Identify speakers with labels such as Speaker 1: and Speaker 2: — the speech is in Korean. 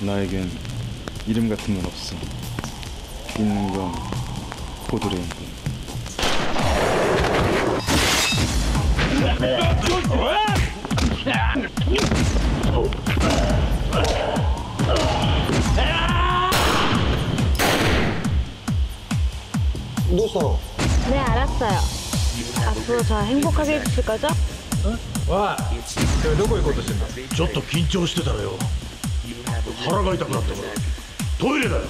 Speaker 1: 나에겐 이름 같은 건 없어. 있는 건 포도레인뿐.
Speaker 2: 네, 알았어요. 앞으로 저 행복하게 해주실 거죠?
Speaker 3: ちょっと緊張してたらよ 腹が痛くなったから。トイレだよ。